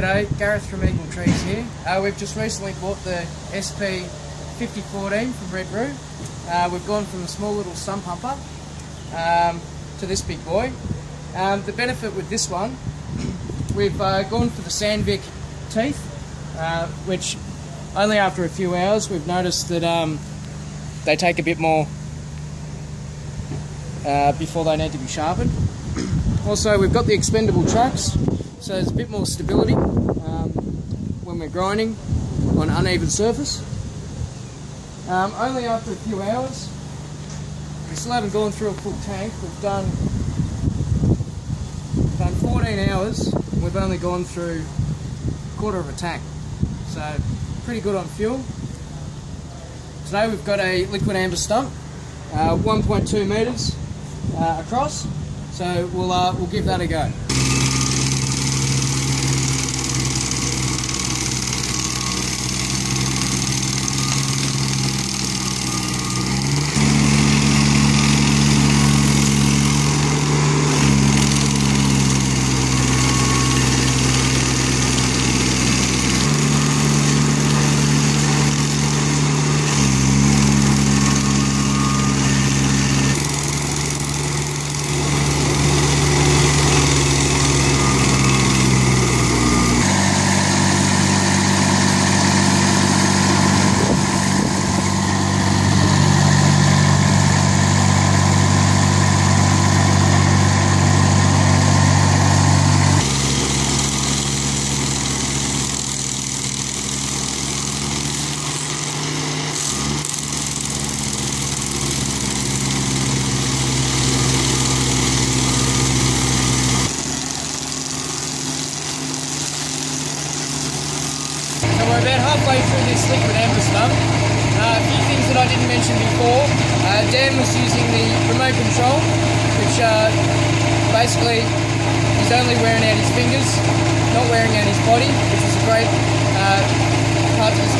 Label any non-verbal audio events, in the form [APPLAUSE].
G'day, Gareth from Eagle Trees here. Uh, we've just recently bought the SP 5014 from Red Roo. Uh, we've gone from a small little sump pumper um, to this big boy. Um, the benefit with this one, [CLEARS THROAT] we've uh, gone for the Sandvik teeth, uh, which only after a few hours we've noticed that um, they take a bit more uh, before they need to be sharpened. [CLEARS THROAT] Also, we've got the expandable tracks, so there's a bit more stability um, when we're grinding on uneven surface. Um, only after a few hours. We still haven't gone through a full tank. We've done done 14 hours. We've only gone through a quarter of a tank, so pretty good on fuel. Today we've got a liquid amber stump, uh, 1.2 metres uh, across. So we'll uh, we'll give that a go. About halfway through this liquid amber stump. Uh, a few things that I didn't mention before. Uh, Dan was using the remote control, which uh, basically is only wearing out his fingers, not wearing out his body, which is a great uh, part of machine.